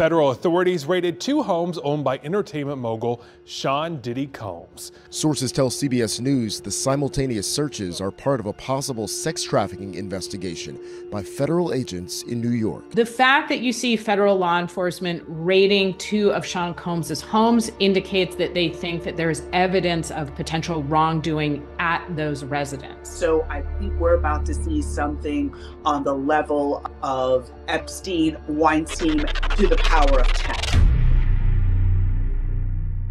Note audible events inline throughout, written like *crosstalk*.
Federal authorities raided two homes owned by entertainment mogul Sean Diddy Combs. Sources tell CBS News the simultaneous searches are part of a possible sex trafficking investigation by federal agents in New York. The fact that you see federal law enforcement raiding two of Sean Combs's homes indicates that they think that there's evidence of potential wrongdoing at those residences. So I think we're about to see something on the level of Epstein, Weinstein to the power of 10.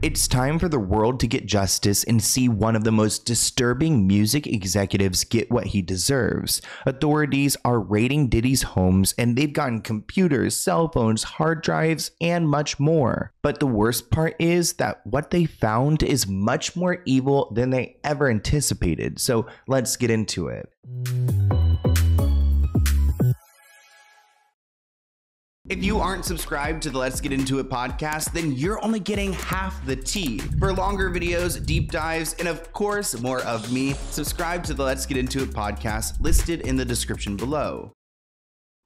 It's time for the world to get justice and see one of the most disturbing music executives get what he deserves. Authorities are raiding Diddy's homes and they've gotten computers, cell phones, hard drives, and much more. But the worst part is that what they found is much more evil than they ever anticipated. So let's get into it. If you aren't subscribed to the Let's Get Into It podcast, then you're only getting half the tea. For longer videos, deep dives, and of course, more of me, subscribe to the Let's Get Into It podcast listed in the description below.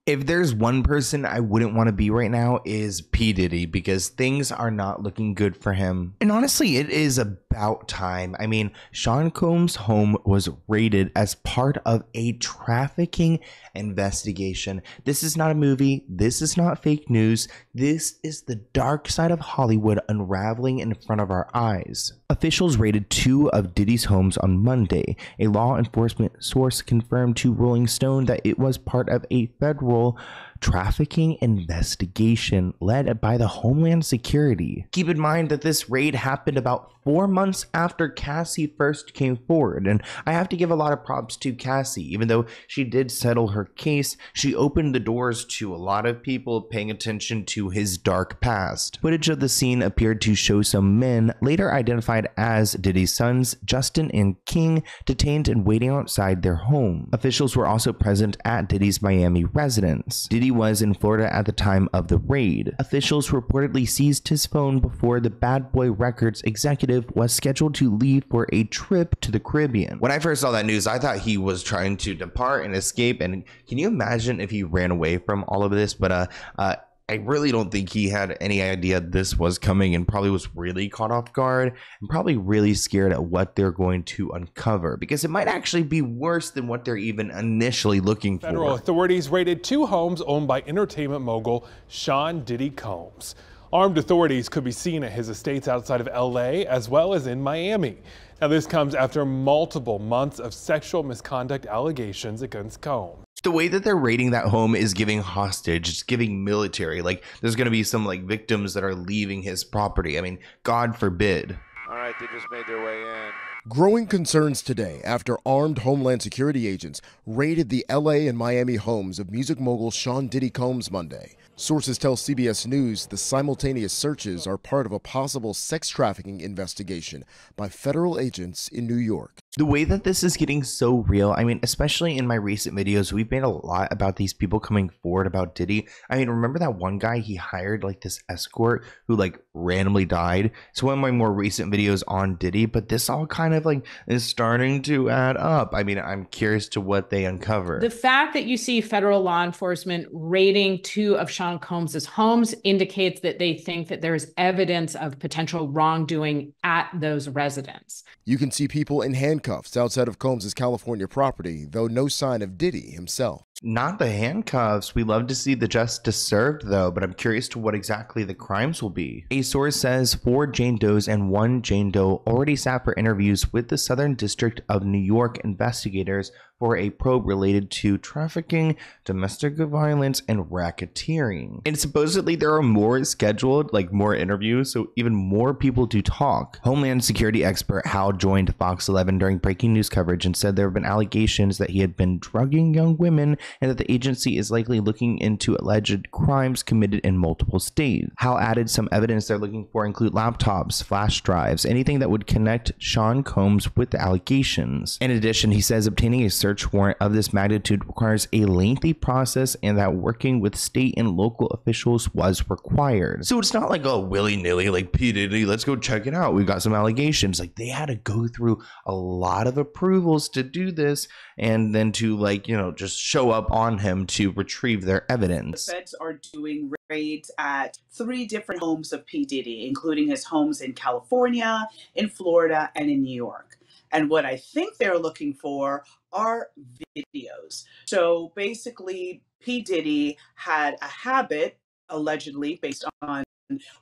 If there's one person I wouldn't want to be right now is P Diddy because things are not looking good for him. And honestly, it is about time. I mean, Sean Combs' home was raided as part of a trafficking investigation. This is not a movie. This is not fake news. This is the dark side of Hollywood unraveling in front of our eyes. Officials raided two of Diddy's homes on Monday. A law enforcement source confirmed to Rolling Stone that it was part of a federal will trafficking investigation led by the Homeland Security. Keep in mind that this raid happened about four months after Cassie first came forward, and I have to give a lot of props to Cassie. Even though she did settle her case, she opened the doors to a lot of people paying attention to his dark past. Footage of the scene appeared to show some men, later identified as Diddy's sons, Justin and King, detained and waiting outside their home. Officials were also present at Diddy's Miami residence. Diddy was in Florida at the time of the raid. Officials reportedly seized his phone before the Bad Boy Records executive was scheduled to leave for a trip to the Caribbean. When I first saw that news, I thought he was trying to depart and escape. And can you imagine if he ran away from all of this? But uh, uh I really don't think he had any idea this was coming and probably was really caught off guard and probably really scared at what they're going to uncover because it might actually be worse than what they're even initially looking for. Federal authorities raided two homes owned by entertainment mogul Sean Diddy Combs. Armed authorities could be seen at his estates outside of LA as well as in Miami. Now, this comes after multiple months of sexual misconduct allegations against Combs the way that they're raiding that home is giving hostage it's giving military like there's gonna be some like victims that are leaving his property i mean god forbid all right they just made their way in Growing concerns today after armed Homeland Security agents raided the LA and Miami homes of music mogul Sean Diddy Combs Monday. Sources tell CBS News the simultaneous searches are part of a possible sex trafficking investigation by federal agents in New York. The way that this is getting so real, I mean, especially in my recent videos, we've made a lot about these people coming forward about Diddy. I mean, remember that one guy he hired like this escort who like randomly died? It's one of my more recent videos on Diddy, but this all kind of like is starting to add up. I mean, I'm curious to what they uncover. The fact that you see federal law enforcement raiding two of Sean Combs's homes indicates that they think that there's evidence of potential wrongdoing at those residences. You can see people in handcuffs outside of Combs's California property, though no sign of Diddy himself. Not the handcuffs. We love to see the justice served, though, but I'm curious to what exactly the crimes will be. A source says four Jane Does and one Jane Doe already sat for interviews with the Southern District of New York investigators for a probe related to trafficking, domestic violence, and racketeering. And supposedly there are more scheduled, like more interviews, so even more people to talk. Homeland Security expert Hal joined Fox 11 during breaking news coverage and said there have been allegations that he had been drugging young women and that the agency is likely looking into alleged crimes committed in multiple states. Hal added some evidence they're looking for include laptops, flash drives, anything that would connect Sean Combs with the allegations. In addition, he says obtaining a search warrant of this magnitude requires a lengthy process and that working with state and local officials was required. So it's not like, oh, willy nilly, like P. Diddy, let's go check it out. We've got some allegations. Like they had to go through a lot of approvals to do this and then to like, you know, just show up up on him to retrieve their evidence. The feds are doing raids at three different homes of P. Diddy, including his homes in California, in Florida, and in New York. And what I think they're looking for are videos. So basically, P. Diddy had a habit, allegedly, based on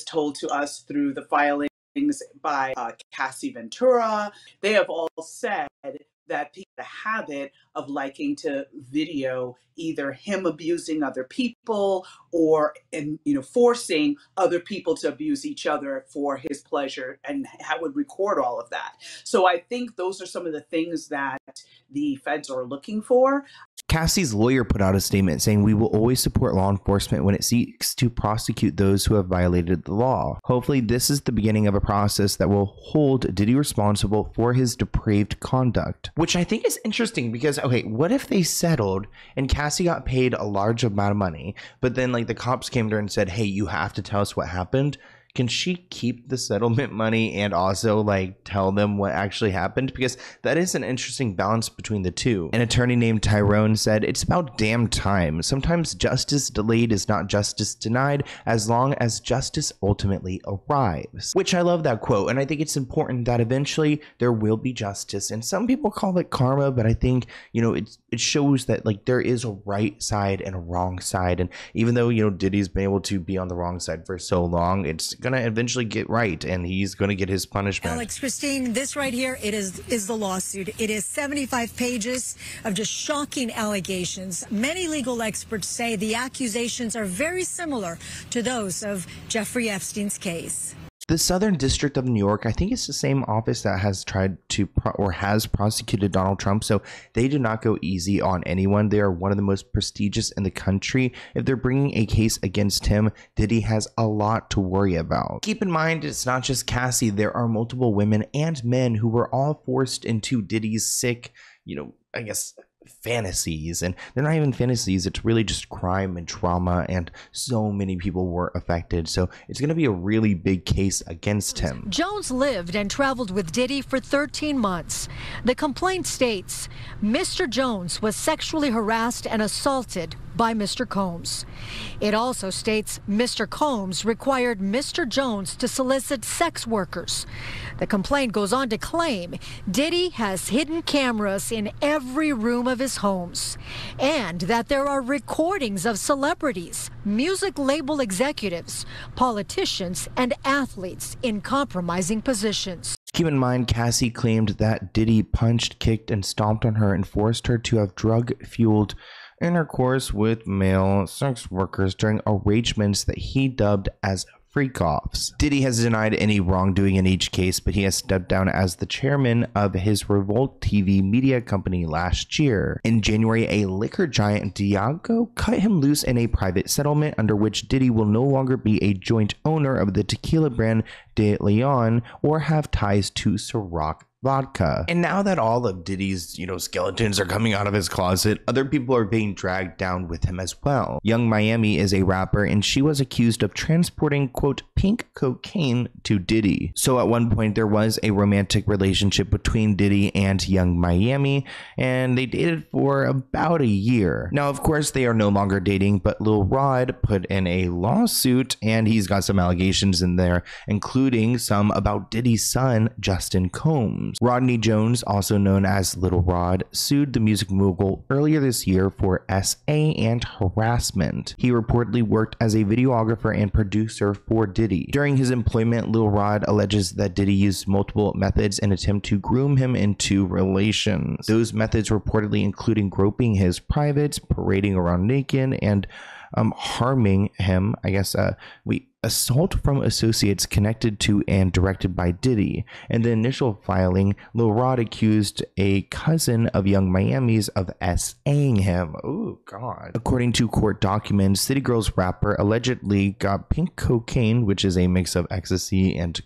told to us through the filings by uh, Cassie Ventura. They have all said that people have a habit of liking to video either him abusing other people or and you know forcing other people to abuse each other for his pleasure and I would record all of that. So I think those are some of the things that the feds are looking for. Cassie's lawyer put out a statement saying, We will always support law enforcement when it seeks to prosecute those who have violated the law. Hopefully, this is the beginning of a process that will hold Diddy responsible for his depraved conduct. Which I think is interesting because, okay, what if they settled and Cassie got paid a large amount of money, but then like the cops came to her and said, Hey, you have to tell us what happened? Can she keep the settlement money and also like tell them what actually happened? Because that is an interesting balance between the two. An attorney named Tyrone said, It's about damn time. Sometimes justice delayed is not justice denied as long as justice ultimately arrives. Which I love that quote. And I think it's important that eventually there will be justice. And some people call it karma, but I think, you know, it, it shows that like there is a right side and a wrong side. And even though, you know, Diddy's been able to be on the wrong side for so long, it's going to eventually get right and he's going to get his punishment. Alex Christine, this right here, it is is the lawsuit. It is 75 pages of just shocking allegations. Many legal experts say the accusations are very similar to those of Jeffrey Epstein's case the Southern District of New York, I think it's the same office that has tried to pro- or has prosecuted Donald Trump. So they do not go easy on anyone. They are one of the most prestigious in the country. If they're bringing a case against him, Diddy has a lot to worry about. Keep in mind, it's not just Cassie. There are multiple women and men who were all forced into Diddy's sick, you know, I guess fantasies and they're not even fantasies it's really just crime and trauma and so many people were affected so it's going to be a really big case against him. Jones lived and traveled with diddy for 13 months. The complaint states mr jones was sexually harassed and assaulted by Mr. Combs. It also states Mr. Combs required Mr. Jones to solicit sex workers. The complaint goes on to claim Diddy has hidden cameras in every room of his homes and that there are recordings of celebrities, music label executives, politicians, and athletes in compromising positions. Keep in mind, Cassie claimed that Diddy punched, kicked, and stomped on her and forced her to have drug fueled intercourse with male sex workers during arrangements that he dubbed as freak offs. Diddy has denied any wrongdoing in each case, but he has stepped down as the chairman of his Revolt TV media company last year. In January, a liquor giant Diageo cut him loose in a private settlement under which Diddy will no longer be a joint owner of the tequila brand De Leon or have ties to Ciroc vodka. And now that all of Diddy's, you know, skeletons are coming out of his closet, other people are being dragged down with him as well. Young Miami is a rapper and she was accused of transporting, quote, pink cocaine to Diddy. So at one point there was a romantic relationship between Diddy and Young Miami and they dated for about a year. Now, of course, they are no longer dating, but Lil Rod put in a lawsuit and he's got some allegations in there, including some about Diddy's son, Justin Combs. Rodney Jones, also known as Little Rod, sued the music mogul earlier this year for SA and harassment. He reportedly worked as a videographer and producer for Diddy. During his employment, Lil Rod alleges that Diddy used multiple methods in attempt to groom him into relations. Those methods reportedly including groping his privates, parading around naked, and um, harming him. I guess uh, we assault from associates connected to and directed by Diddy. In the initial filing, Lil Rod accused a cousin of Young Miami's of SAing him. Oh, God. According to court documents, City Girls rapper allegedly got pink cocaine, which is a mix of ecstasy and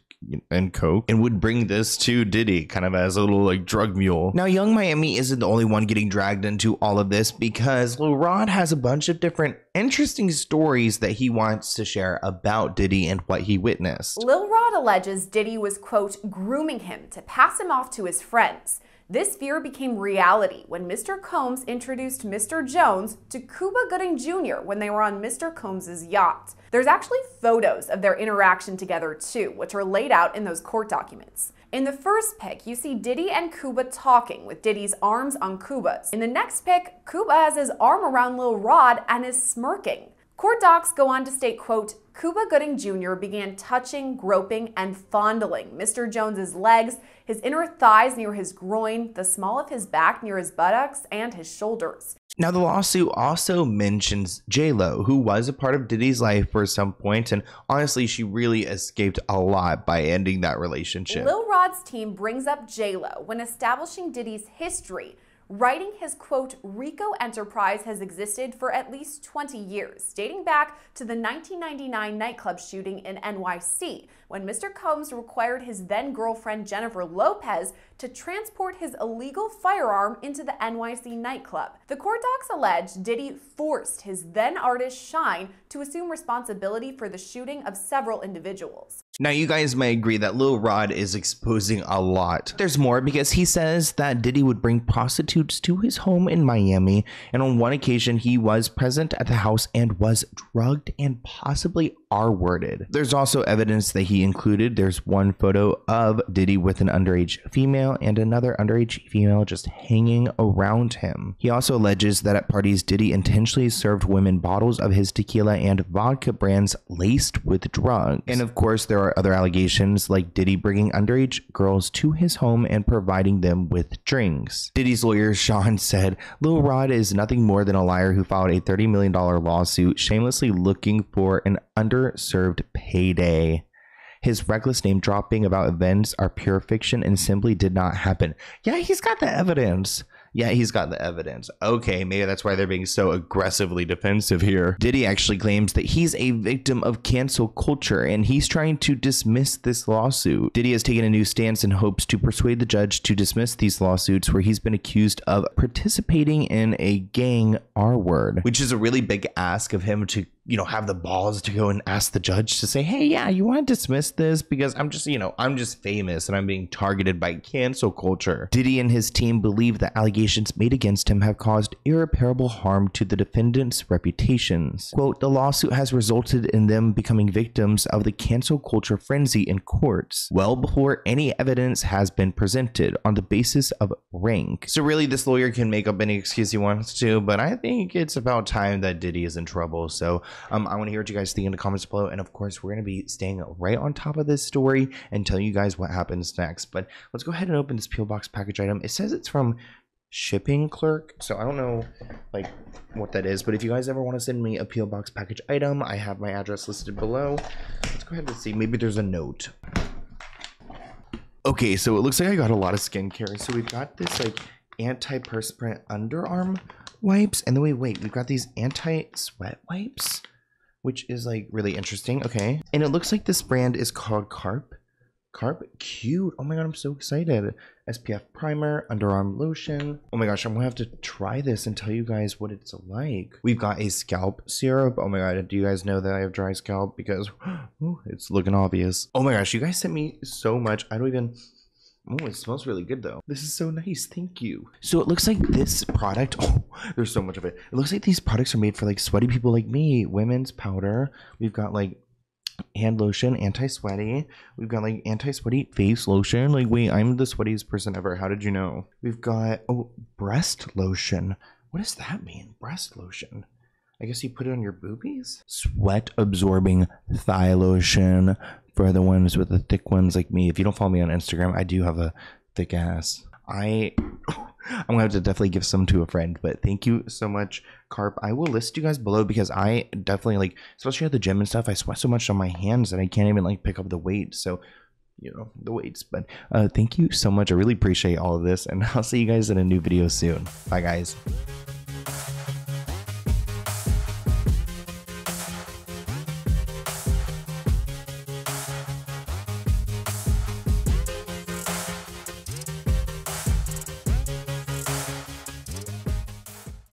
and coke and would bring this to Diddy kind of as a little like drug mule. Now Young Miami isn't the only one getting dragged into all of this because Lil Rod has a bunch of different interesting stories that he wants to share about Diddy and what he witnessed. Lil Rod alleges Diddy was quote grooming him to pass him off to his friends. This fear became reality when Mr. Combs introduced Mr. Jones to Cuba Gooding Jr. when they were on Mr. Combs's yacht. There's actually photos of their interaction together too, which are laid out in those court documents. In the first pic, you see Diddy and Cuba talking with Diddy's arms on Cuba's. In the next pic, Cuba has his arm around Lil Rod and is smirking. Court docs go on to state, quote, Cuba Gooding Jr. began touching, groping, and fondling Mr. Jones's legs, his inner thighs near his groin, the small of his back near his buttocks, and his shoulders. Now, the lawsuit also mentions Lo, who was a part of Diddy's life for some point, and honestly, she really escaped a lot by ending that relationship. Lil Rod's team brings up Lo when establishing Diddy's history writing his quote, Rico enterprise has existed for at least 20 years, dating back to the 1999 nightclub shooting in NYC, when Mr. Combs required his then girlfriend Jennifer Lopez to transport his illegal firearm into the NYC nightclub. The court docs allege Diddy forced his then artist Shyne to assume responsibility for the shooting of several individuals. Now, you guys may agree that Lil Rod is exposing a lot. There's more because he says that Diddy would bring prostitutes to his home in Miami, and on one occasion, he was present at the house and was drugged and possibly R worded. There's also evidence that he included. There's one photo of Diddy with an underage female and another underage female just hanging around him. He also alleges that at parties, Diddy intentionally served women bottles of his tequila and vodka brands laced with drugs. And of course, there are other allegations like Diddy bringing underage girls to his home and providing them with drinks. Diddy's lawyer, *laughs* Shawn, said Lil Rod is nothing more than a liar who filed a $30 million lawsuit shamelessly looking for an underserved payday. His reckless name dropping about events are pure fiction and simply did not happen. Yeah, he's got the evidence. Yeah, he's got the evidence. Okay, maybe that's why they're being so aggressively defensive here. Diddy actually claims that he's a victim of cancel culture and he's trying to dismiss this lawsuit. Diddy has taken a new stance in hopes to persuade the judge to dismiss these lawsuits where he's been accused of participating in a gang R word, which is a really big ask of him to you know, have the balls to go and ask the judge to say, hey, yeah, you want to dismiss this because I'm just, you know, I'm just famous and I'm being targeted by cancel culture. Diddy and his team believe the allegations made against him have caused irreparable harm to the defendants' reputations. Quote, the lawsuit has resulted in them becoming victims of the cancel culture frenzy in courts, well before any evidence has been presented on the basis of rank. So really, this lawyer can make up any excuse he wants to, but I think it's about time that Diddy is in trouble. So um, I want to hear what you guys think in the comments below. And of course, we're going to be staying right on top of this story and tell you guys what happens next. But let's go ahead and open this P.O. Box package item. It says it's from shipping clerk. So I don't know like what that is. But if you guys ever want to send me a P.O. Box package item, I have my address listed below. Let's go ahead and see. Maybe there's a note. Okay, so it looks like I got a lot of skincare. So we've got this like anti-perspirant underarm wipes. And then we wait, we've got these anti-sweat wipes, which is like really interesting. Okay. And it looks like this brand is called Carpe. Carpe, cute. Oh my god, I'm so excited. SPF primer, underarm lotion. Oh my gosh, I'm gonna have to try this and tell you guys what it's like. We've got a scalp syrup. Oh my god, do you guys know that I have dry scalp? Because *gasps* it's looking obvious. Oh my gosh, you guys sent me so much. I don't even Oh, it smells really good though. This is so nice. Thank you. So it looks like this product, *laughs* oh, there's so much of it. It looks like these products are made for like sweaty people like me. Women's powder. We've got like hand lotion, anti-sweaty. We've got like anti-sweaty face lotion. Like, wait, I'm the sweatiest person ever. How did you know? We've got, oh, breast lotion. What does that mean? Breast lotion. I guess you put it on your boobies? Sweat absorbing thigh lotion for the ones with the thick ones like me. If you don't follow me on Instagram, I do have a thick ass. I *coughs* I'm gonna have to definitely give some to a friend, but thank you so much, Carpe. I will list you guys below because I definitely like, especially at the gym and stuff. I sweat so much on my hands that I can't even like pick up the weight. So, you know, the weights. But uh, thank you so much. I really appreciate all of this, and *laughs* I'll see you guys in a new video soon. Bye, guys.